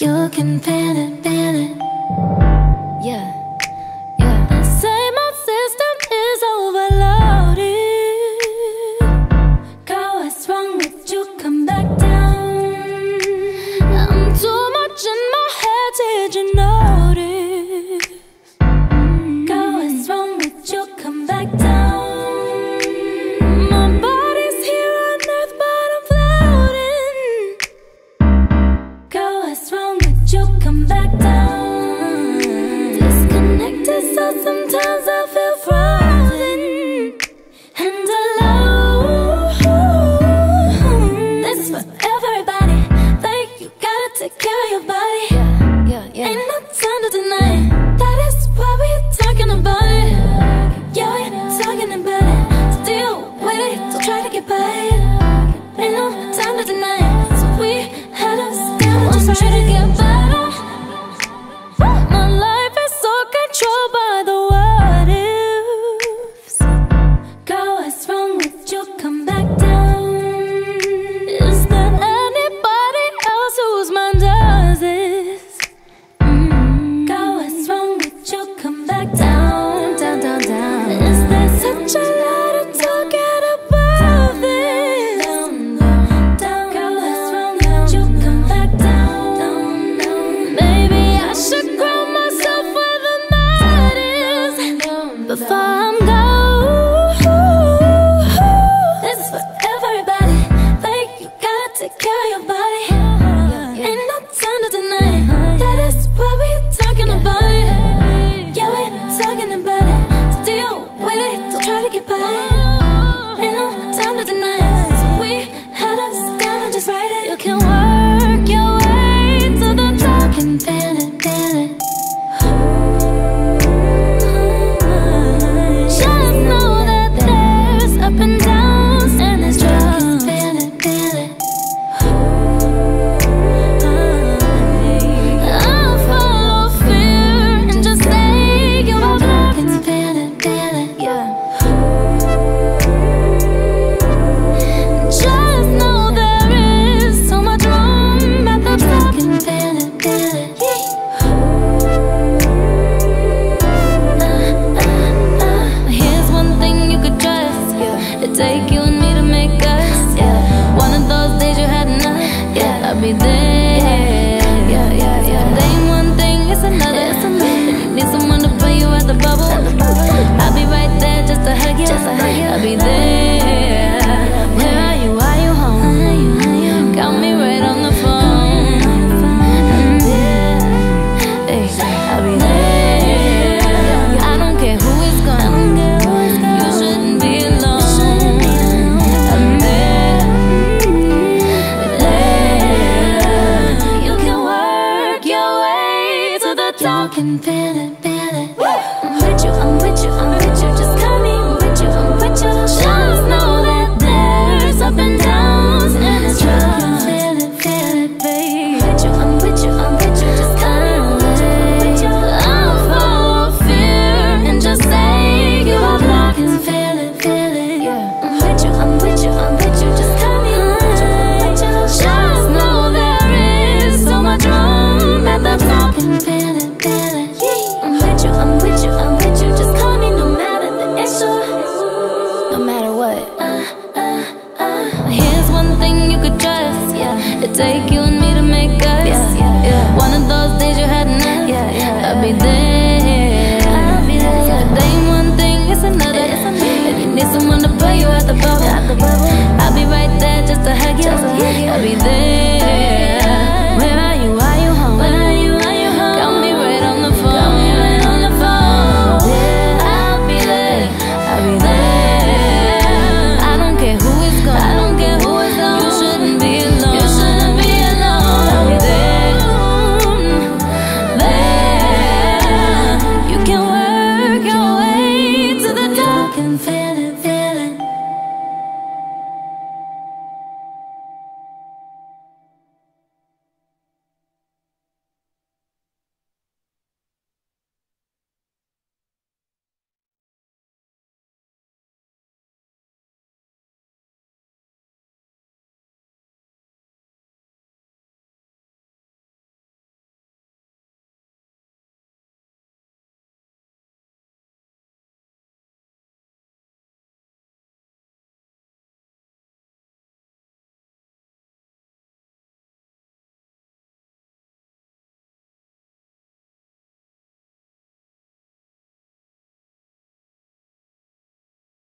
You can pen it, you'll come back down? Disconnected, so sometimes I feel frozen And alone. This is for everybody. You gotta take care of your body. Ain't no time to deny. It That is we're talking about. Yeah, we're talking about it. So try to get by. It Ain't no time to deny. It So we had just try to get by. your body. I'll be there. I don't care who is gone. You shouldn't be alone. I'm there. You can work your way to the and what? Uh, uh, uh, here's one thing you could trust. Yeah. It take you and me to make us. Yeah, yeah. One of those days you had enough. Yeah, yeah, I'll be there. I'll be there. If it ain't one thing, it's another. If you need someone to pull you out the boat. I'll be right there. Just to hug you. I'll be there.